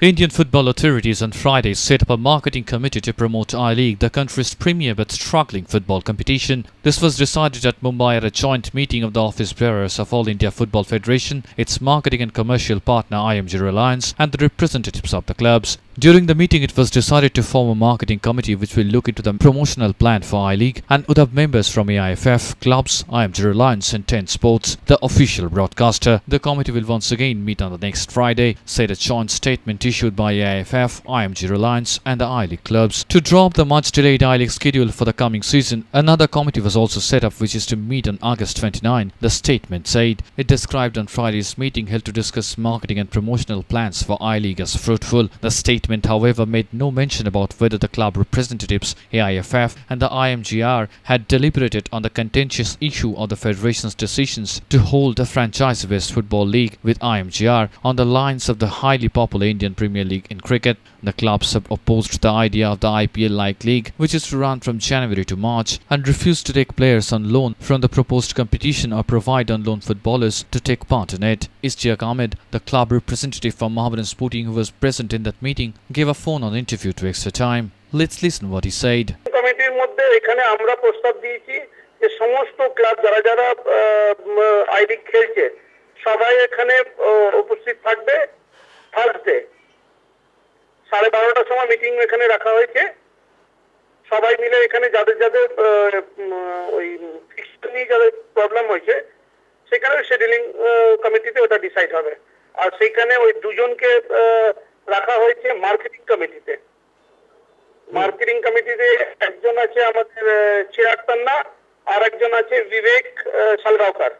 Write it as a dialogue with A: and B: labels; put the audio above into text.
A: Indian football authorities on Friday set up a marketing committee to promote I-League, the country's premier but struggling football competition. This was decided at Mumbai at a joint meeting of the office bearers of All India Football Federation, its marketing and commercial partner IMG Reliance, and the representatives of the clubs. During the meeting, it was decided to form a marketing committee which will look into the promotional plan for I-League and would have members from AIFF, clubs, IMG Reliance and 10 Sports, the official broadcaster. The committee will once again meet on the next Friday, said a joint statement issued by AIFF, IMG Reliance and the I-League clubs. To drop the much delayed I-League schedule for the coming season, another committee was also set up which is to meet on August 29, the statement said. It described on Friday's meeting held to discuss marketing and promotional plans for I-League as fruitful. The statement however made no mention about whether the club representatives, AIFF and the IMGR had deliberated on the contentious issue of the federation's decisions to hold a franchise-based football league with IMGR on the lines of the highly popular Indian Premier League in cricket. The clubs have opposed the idea of the IPL-like league, which is to run from January to March, and refused to take players on loan from the proposed competition or provide on-loan footballers to take part in it. Ishtiaq Ahmed, the club representative from Mohammedan Sporting who was present in that meeting, gave a phone-on interview to Extra Time. Let's listen what he said.
B: সবাই সাড়ে বারোটার সময় meeting এখানে রাখা হয়েছে সবাই মিলে এখানে যাদের যাদের ওই ফিক্সড নিয়ে যাদের প্রবলেম হয়েছে, সেখানে শেডিউলিং কমিটিতে ওটা ডিসাইড হবে আর সেইখানে ওই দুজনকে রাখা হয়েছে মার্কেটিং কমিটিতে মার্কেটিং কমিটিতে একজন আছে আমাদের চিরাগ পান্না আর একজন আছে বিবেক সালগাঁওকার।